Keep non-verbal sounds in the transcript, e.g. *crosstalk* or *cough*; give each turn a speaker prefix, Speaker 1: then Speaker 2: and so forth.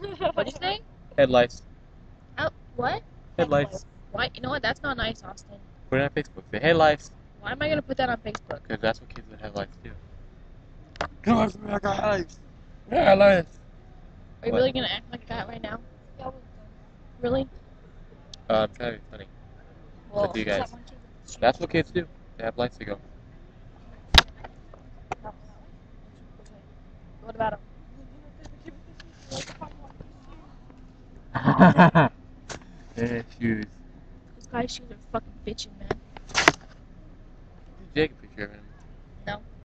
Speaker 1: *laughs* What'd you say?
Speaker 2: Headlights.
Speaker 1: Oh, what?
Speaker 2: Headlights.
Speaker 1: Why? You know what? That's not nice, Austin.
Speaker 2: Put it on Facebook. Say headlights.
Speaker 1: Why am I gonna put that on Facebook?
Speaker 2: Because that's what kids with headlights do. Come on, I got headlights. Headlights.
Speaker 1: Are you
Speaker 2: What?
Speaker 1: really gonna act like that right now? Really?
Speaker 2: Uh, I'm trying to be funny.
Speaker 1: Well,
Speaker 2: With you guys. That's what kids do. They have lights to go.
Speaker 1: What about him?
Speaker 2: Yeah, shoes.
Speaker 1: This guy's shoes are fucking bitching, man.
Speaker 2: Jake a picture of him.